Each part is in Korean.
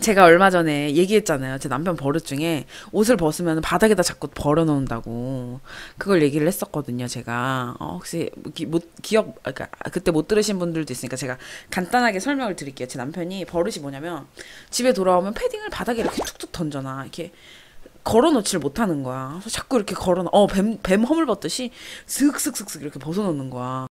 제가 얼마 전에 얘기했잖아요. 제 남편 버릇 중에 옷을 벗으면 바닥에다 자꾸 버려놓는다고 그걸 얘기를 했었거든요. 제가 어, 혹시 뭐 기, 못, 기억 아, 그러니까 그때 못 들으신 분들도 있으니까 제가 간단하게 설명을 드릴게요. 제 남편이 버릇이 뭐냐면 집에 돌아오면 패딩을 바닥에 이렇게 툭툭 던져놔 이렇게 걸어놓지를 못하는 거야. 그래서 자꾸 이렇게 걸어놔. 어, 뱀, 뱀 허물 벗듯이 슥슥슥슥 이렇게 벗어놓는 거야.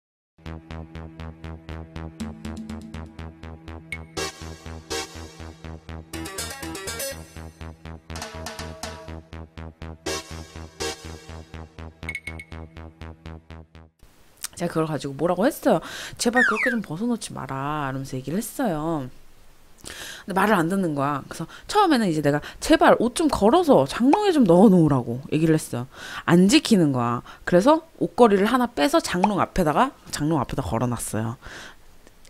제가 그걸 가지고 뭐라고 했어요. 제발 그렇게 좀 벗어놓지 마라. 이러면서 얘기를 했어요. 근데 말을 안 듣는 거야. 그래서 처음에는 이제 내가 제발 옷 좀 걸어서 장롱에 좀 넣어 놓으라고 얘기를 했어요. 안 지키는 거야. 그래서 옷걸이를 하나 빼서 장롱 앞에다가 장롱 앞에다 걸어 놨어요.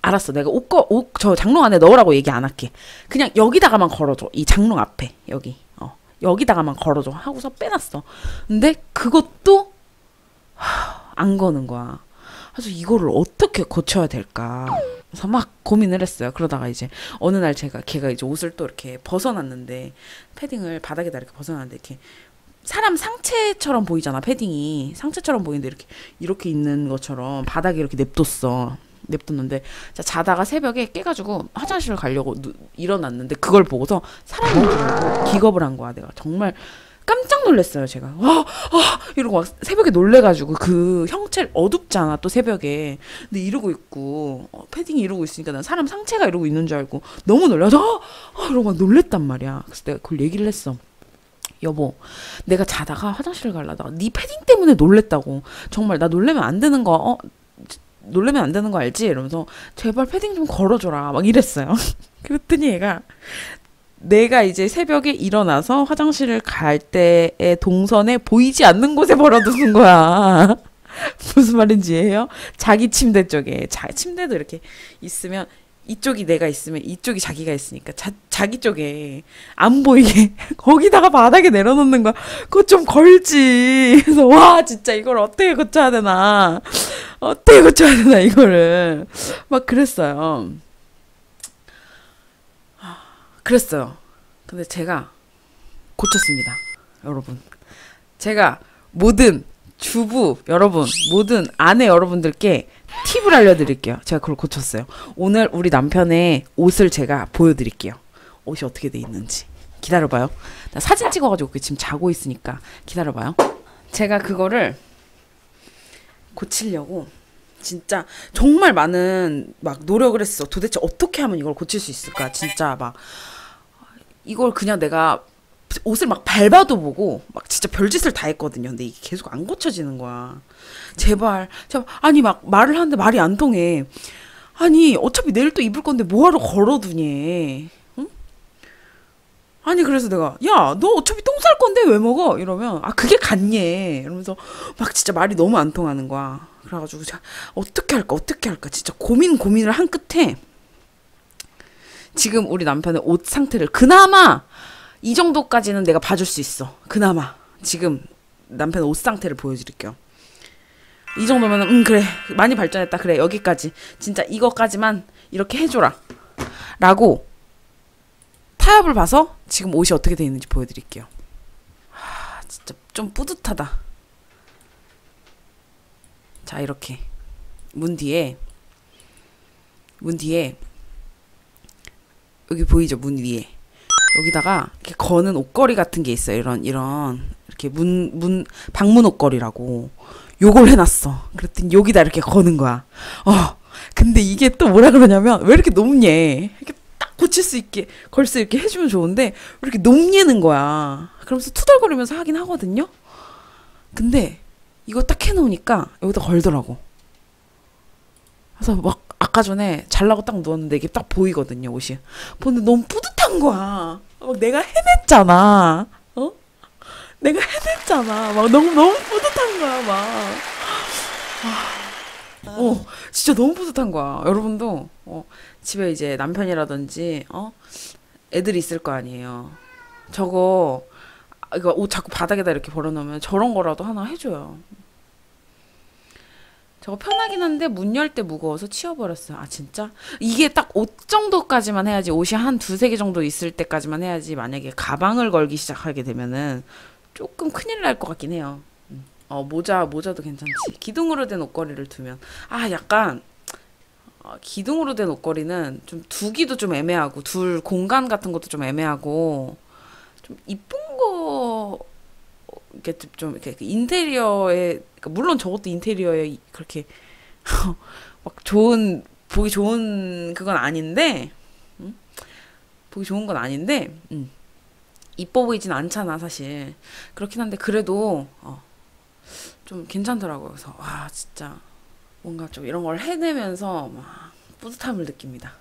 알았어. 내가 옷거 옷 저 장롱 안에 넣으라고 얘기 안 할게. 그냥 여기다가만 걸어 줘. 이 장롱 앞에 여기. 어 여기다가만 걸어 줘. 하고서 빼놨어. 근데 그것도 하, 안 거는 거야. 그래서 이거를 어떻게 고쳐야 될까? 그래서 막 고민을 했어요. 그러다가 이제 어느 날 제가 걔가 이제 옷을 또 이렇게 벗어놨는데 패딩을 바닥에다 이렇게 벗어놨는데 이렇게 사람 상체처럼 보이잖아 패딩이 상체처럼 보이는데 이렇게 이렇게 있는 것처럼 바닥에 이렇게 냅뒀어 냅뒀는데 자, 자다가 새벽에 깨가지고 화장실을 가려고 누, 일어났는데 그걸 보고서 알고 기겁을 한 거야 내가 정말 깜짝 놀랐어요 제가 와, 와 이러고 막 새벽에 놀래가지고 그 형체를 어둡잖아 또 새벽에 근데 이러고 있고 어, 패딩이 이러고 있으니까 난 사람 상체가 이러고 있는 줄 알고 너무 놀라서 어, 어, 이러고 막 놀랬단 말이야 그래서 내가 그걸 얘기를 했어 여보, 내가 자다가 화장실을 가려다가 네 패딩 때문에 놀랬다고. 정말 나 놀래면 안 되는 거, 어? 놀래면 안 되는 거 알지? 이러면서 제발 패딩 좀 걸어줘라. 막 이랬어요. 그랬더니 얘가 내가 이제 새벽에 일어나서 화장실을 갈 때의 동선에 보이지 않는 곳에 버려두는 거야. 무슨 말인지 이해해요? 자기 침대 쪽에 자 침대도 이렇게 있으면 이쪽이 내가 있으면 이쪽이 자기가 있으니까 자, 자기 쪽에 안 보이게 거기다가 바닥에 내려놓는 거야. 그거 좀 걸지. 그래서 와 진짜 이걸 어떻게 고쳐야 되나 어떻게 고쳐야 되나 이거를 막 그랬어요. 그랬어요. 근데 제가 고쳤습니다. 여러분. 제가 모든 주부 여러분, 모든 아내 여러분들께 팁을 알려드릴게요. 제가 그걸 고쳤어요. 오늘 우리 남편의 옷을 제가 보여드릴게요. 옷이 어떻게 돼 있는지. 기다려봐요. 나 사진 찍어가지고 그 지금 자고 있으니까 기다려봐요. 제가 그거를 고치려고 진짜 정말 많은 막 노력을 했어. 도대체 어떻게 하면 이걸 고칠 수 있을까? 진짜 막 이걸 그냥 내가 옷을 막 밟아도 보고 막 진짜 별짓을 다 했거든요. 근데 이게 계속 안 고쳐지는 거야. 제발, 제발. 아니 막 말을 하는데 말이 안 통해. 아니 어차피 내일 또 입을 건데 뭐하러 걸어두니? 응? 아니 그래서 내가 야 너 어차피 똥 쌀 건데 왜 먹어? 이러면 아 그게 같니? 이러면서 막 진짜 말이 너무 안 통하는 거야. 그래가지고 자 어떻게 할까 어떻게 할까 진짜 고민 고민을 한 끝에 지금 우리 남편의 옷 상태를 그나마 이 정도까지는 내가 봐줄 수 있어. 그나마 지금 남편 옷 상태를 보여드릴게요. 이 정도면 음 그래 많이 발전했다 그래 여기까지 진짜 이거까지만 이렇게 해줘라 라고 타협을 봐서 지금 옷이 어떻게 돼 있는지 보여드릴게요. 하, 진짜 좀 뿌듯하다. 자 이렇게. 문 뒤에 문 뒤에 여기 보이죠? 문 위에. 여기다가 이렇게 거는 옷걸이 같은 게 있어요. 이런 이런. 이렇게 문 문 방문 옷걸이라고. 요걸 해놨어. 그랬더니 여기다 이렇게 거는 거야. 어 근데 이게 또 뭐라 그러냐면 왜 이렇게 높냐? 이렇게 딱 고칠 수 있게 걸수 있게 해주면 좋은데 왜 이렇게 높냐는 거야. 그러면서 투덜거리면서 하긴 하거든요. 근데 이거 딱 해놓으니까 여기다 걸더라고. 그래서 막 아까 전에 잘라고 딱 누웠는데 이게 딱 보이거든요 옷이. 보는데 너무 뿌듯한 거야. 막 내가 해냈잖아. 어? 내가 해냈잖아. 막 너무 너무 뿌듯한 거야 막. 어, 진짜 너무 뿌듯한 거야. 여러분도 어, 집에 이제 남편이라든지 어, 애들이 있을 거 아니에요. 저거 아, 이거 옷 자꾸 바닥에다 이렇게 버려놓으면 저런 거라도 하나 해줘요. 저거 편하긴 한데 문 열 때 무거워서 치워버렸어요. 아 진짜? 이게 딱 옷 정도까지만 해야지 옷이 한 두세 개 정도 있을 때까지만 해야지 만약에 가방을 걸기 시작하게 되면은 조금 큰일 날 것 같긴 해요. 음. 어 모자 모자도 괜찮지. 기둥으로 된 옷걸이를 두면 아 약간 어, 기둥으로 된 옷걸이는 좀 두기도 좀 애매하고 둘 공간 같은 것도 좀 애매하고 좀 이쁜 거 이렇게 좀 이렇게 그 인테리어에 그러니까 물론 저것도 인테리어에 이- 그렇게 막 좋은 보기 좋은 그건 아닌데 음? 보기 좋은 건 아닌데 음. 이뻐 보이진 않잖아 사실 그렇긴 한데 그래도 어, 좀 괜찮더라고요 그래서 와 진짜 뭔가 좀 이런 걸 해내면서 막 뿌듯함을 느낍니다